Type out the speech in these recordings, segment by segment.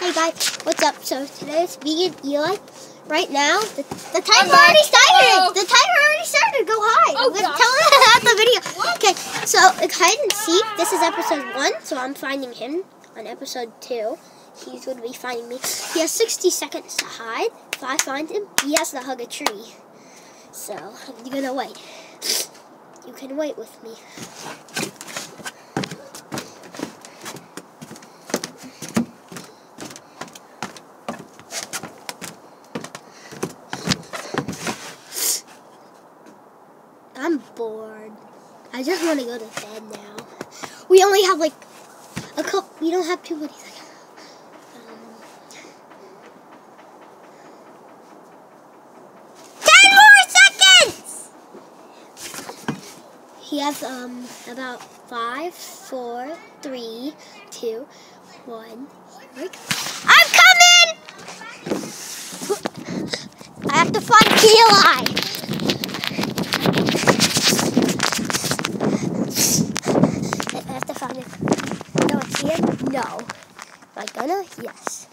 Hey guys, what's up? So today it's me and Eli. Right now, the, the timer already started. Hello. The timer already started. Go hide. Oh, I'm gonna gosh. tell him about the video. Okay, so hide and seek. This is episode one, so I'm finding him. On episode two, he's going to be finding me. He has 60 seconds to hide. If I find him, he has to hug a tree. So you're gonna wait. You can wait with me. I'm bored. I just want to go to bed now. We only have like a couple. We don't have too many seconds. Um, Ten more seconds. He has um about five, four, three, two, one. I'm coming. I have to find Eli. I have to find it. No, it's here? No. Am I gonna? Yes.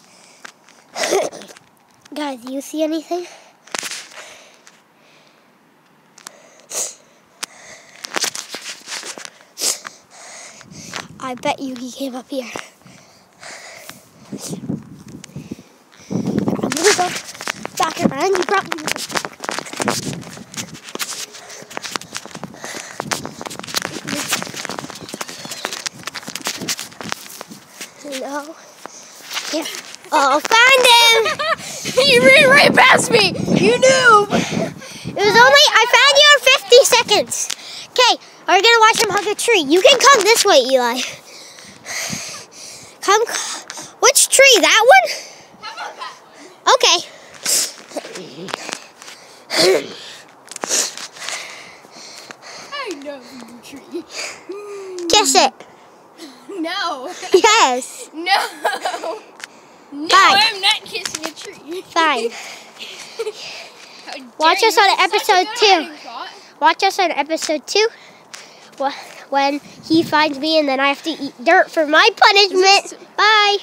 Guys, do you see anything? I bet you he came up here. I'm gonna go back around. You probably No. Yeah. Oh, found him! you ran right past me. You knew. It was only, I found you in 50 seconds. Okay, we're gonna watch him hug a tree. You can come this way, Eli. Come, which tree? That one? How about that one? Okay. I know you tree. Kiss it. No. Yes. No. No. I'm not kissing a tree. Fine. Watch us on episode two. Watch us on episode two. When he finds me and then I have to eat dirt for my punishment. Bye.